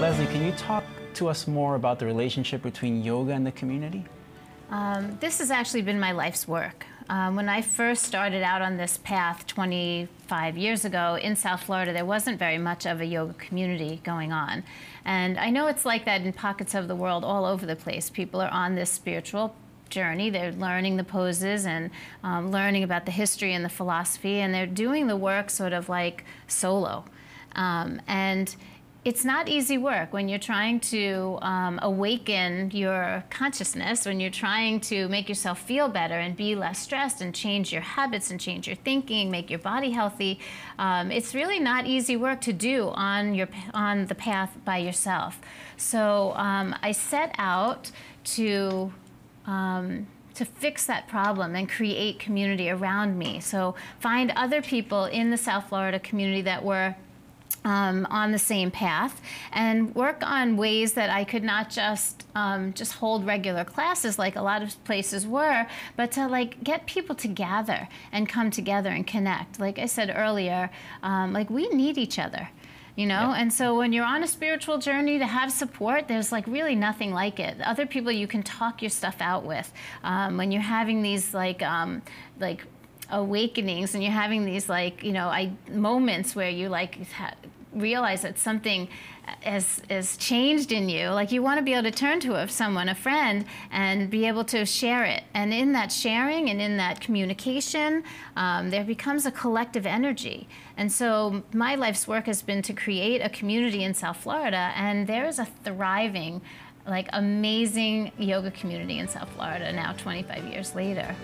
Leslie, can you talk to us more about the relationship between yoga and the community? Um, this has actually been my life's work. Um, when I first started out on this path 25 years ago in South Florida, there wasn't very much of a yoga community going on. And I know it's like that in pockets of the world all over the place. People are on this spiritual journey. They're learning the poses and um, learning about the history and the philosophy, and they're doing the work sort of like solo. Um, and it's not easy work when you're trying to um, awaken your consciousness, when you're trying to make yourself feel better and be less stressed and change your habits and change your thinking, make your body healthy. Um, it's really not easy work to do on your on the path by yourself. So um, I set out to. Um, to fix that problem and create community around me. So, find other people in the South Florida community that were um, on the same path and work on ways that I could not just um, just hold regular classes like a lot of places were, but to like get people to gather and come together and connect. Like I said earlier, um, like we need each other. You know, and so when you're on a spiritual journey to have support, there's like really nothing like it. Other people you can talk your stuff out with. Um, when you're having these like um, like awakenings and you're having these like you know I, moments where you like realize that something has, has changed in you. Like you want to be able to turn to a, someone a friend and be able to share it. And in that sharing and in that communication um, there becomes a collective energy. And so my life's work has been to create a community in south florida and there is a thriving like amazing yoga community in south florida now 25 years later